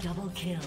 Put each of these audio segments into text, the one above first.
Double kill.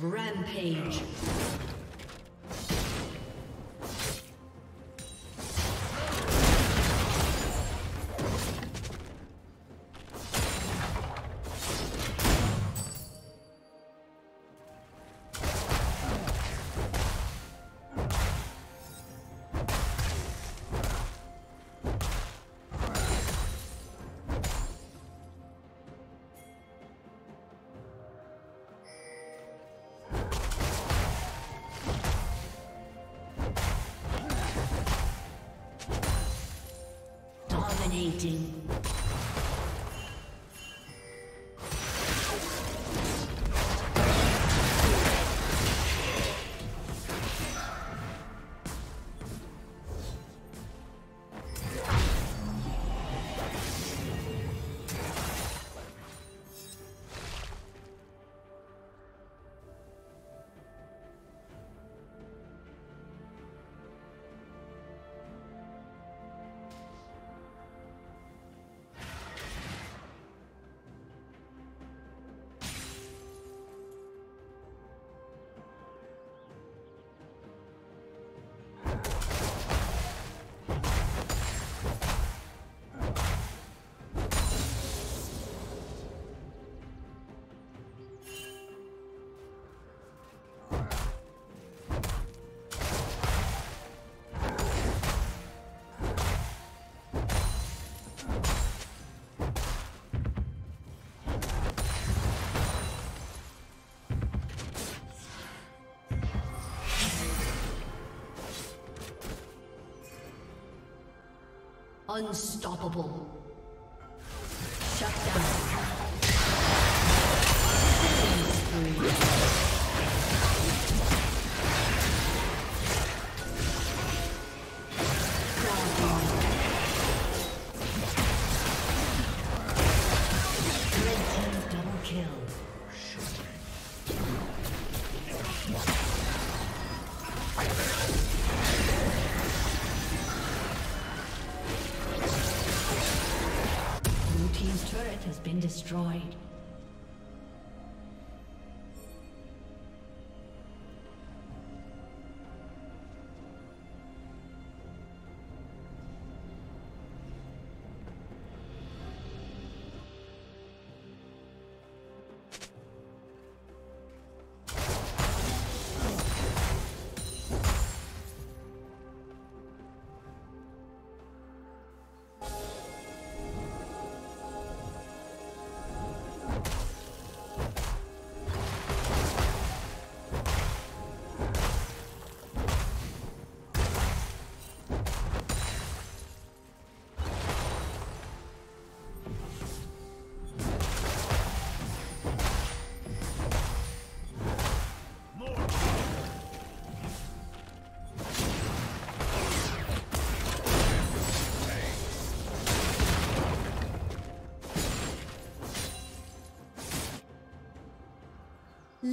Rampage. Dominating. Unstoppable. Destroyed.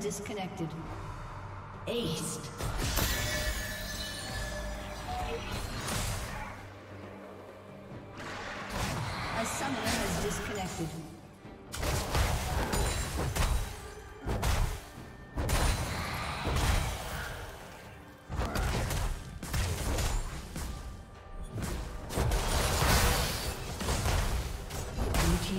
Disconnected. Aced.